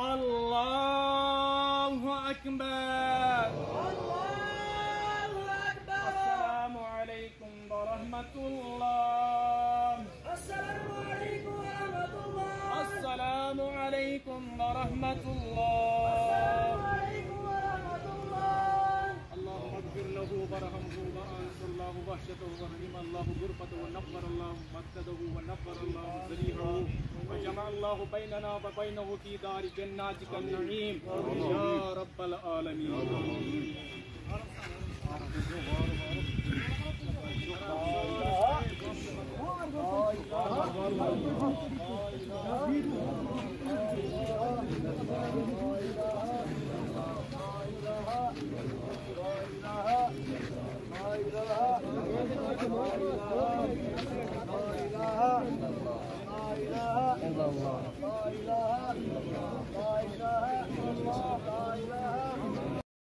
الله أكبر. الله أكبر. السلام عليكم ورحمة الله. السلام عليكم ورحمة الله. السلام عليكم ورحمة السلام الله عليكم ورحمة الله. اللهم اغفر له وارحمه وأنصر الله وحشته ورحم الله غرفته ونفر الله مقصده ونفر الله ذريعه الله بيننا وبينه في دار جناتك النعيم. يا رب العالمين. لا الله. لا اله الا الله.